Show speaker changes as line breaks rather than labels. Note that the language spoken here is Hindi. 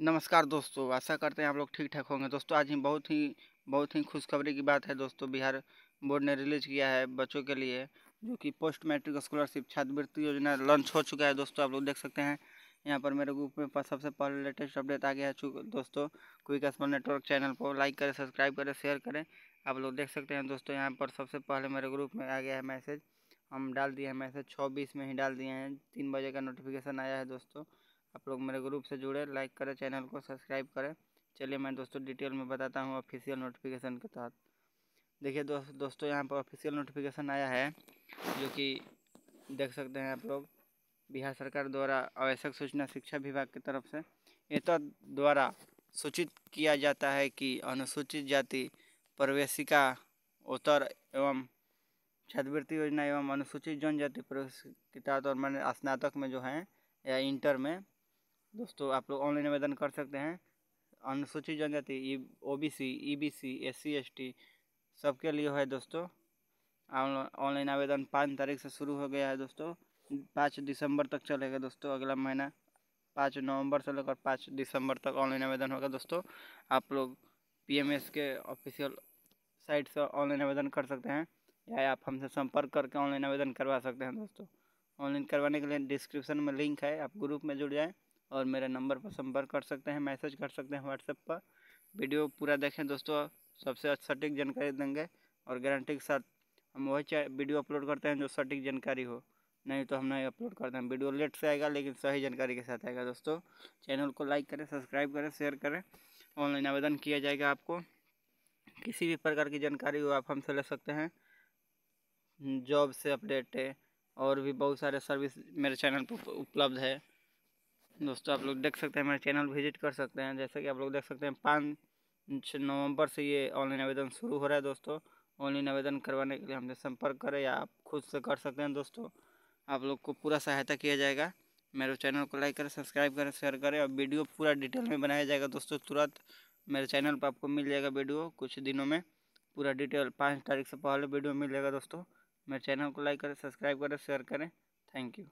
नमस्कार दोस्तों, आशा करते हैं आप लोग ठीक ठाक होंगे। दोस्तों, आज ही बहुत ही बहुत ही खुशखबरी की बात है दोस्तों, बिहार बोर्ड ने रिलीज़ किया है बच्चों के लिए, जो कि पोस्ट मैट्रिक स्कॉलरशिप छात्रवृत्ति योजना लॉन्च हो चुका है दोस्तों, आप लोग देख सकते हैं। यहाँ पर मेरे ग्रुप में सबसे पहले लेटेस्ट अपडेट आ गया है दोस्तों, क्विक स्मॉल नेटवर्क चैनल को लाइक करें, सब्सक्राइब करें, शेयर करें, आप लोग देख सकते हैं दोस्तों, यहाँ पर सबसे पहले मेरे ग्रुप में आ गया है मैसेज, हम डाल दिए हैं मैसेज छः बीस में ही डाल दिए हैं, तीन बजे का नोटिफिकेशन आया है दोस्तों आप लोग मेरे ग्रुप से जुड़े लाइक करें चैनल को सब्सक्राइब करें। चलिए मैं दोस्तों डिटेल में बताता हूँ ऑफिशियल नोटिफिकेशन के तहत। देखिए दोस्त दोस्तों यहाँ पर ऑफिशियल नोटिफिकेशन आया है, जो कि देख सकते हैं आप लोग, बिहार सरकार द्वारा आवश्यक सूचना शिक्षा विभाग की तरफ़ से। एत द्वारा सूचित किया जाता है कि अनुसूचित जाति, प्रवेशिका, उत्तर एवं छात्रवृत्ति योजना एवं अनुसूचित जनजाति प्रवेश के तहत और मैंने स्नातक में जो है या इंटर में दोस्तों, आप लोग ऑनलाइन आवेदन कर सकते हैं। अनुसूचित जनजाति O B C E B C S C S T सबके लिए है दोस्तों। ऑनलाइन आवेदन पाँच तारीख से शुरू हो गया है दोस्तों। पाँच दिसंबर तक चलेगा दोस्तों, अगला महीना। पाँच नवंबर से लेकर पाँच दिसंबर तक ऑनलाइन आवेदन होगा दोस्तों। आप लोग पीएमएस के ऑफिशियल साइट से ऑनलाइन आवेदन कर सकते हैं, या आप हमसे संपर्क करके ऑनलाइन आवेदन करवा सकते हैं दोस्तों। ऑनलाइन करवाने के लिए डिस्क्रिप्शन में लिंक है, आप ग्रुप में जुड़ जाएँ। और मेरे नंबर पर संपर्क कर सकते हैं, मैसेज कर सकते हैं व्हाट्सएप पर। वीडियो पूरा देखें दोस्तों, सबसे सटीक जानकारी देंगे और गारंटी के साथ हम वही वीडियो अपलोड करते हैं जो सटीक जानकारी हो। नहीं तो हम नहीं अपलोड करते हैं। वीडियो लेट से आएगा, लेकिन सही जानकारी के साथ आएगा दोस्तों। चैनल को लाइक करें सब्सक्राइब करें शेयर करें। ऑनलाइन आवेदन किया जाएगा आपको। किसी भी प्रकार की जानकारी हो, आप हमसे ले सकते हैं। जॉब से अपडेट है और भी बहुत सारे सर्विस मेरे चैनल पर उपलब्ध है। दोस्तों, आप लोग देख सकते हैं, मेरा चैनल विज़िट कर सकते हैं। जैसे कि आप लोग देख सकते हैं, पाँच नवंबर से ये ऑनलाइन आवेदन शुरू हो रहा है दोस्तों। ऑनलाइन आवेदन करवाने के लिए हमसे संपर्क करें या आप खुद से कर सकते हैं दोस्तों। आप लोग को पूरा सहायता किया जाएगा। मेरे चैनल को लाइक करें सब्सक्राइब करें शेयर करें और वीडियो पूरा डिटेल में बनाया जाएगा दोस्तों। तुरंत मेरे चैनल पर आपको मिल जाएगा वीडियो कुछ दिनों में पूरा डिटेल पाँच तारीख से पहले वीडियो मिल जाएगा दोस्तों। मेरे चैनल को लाइक करें सब्सक्राइब करें शेयर करें। Thank you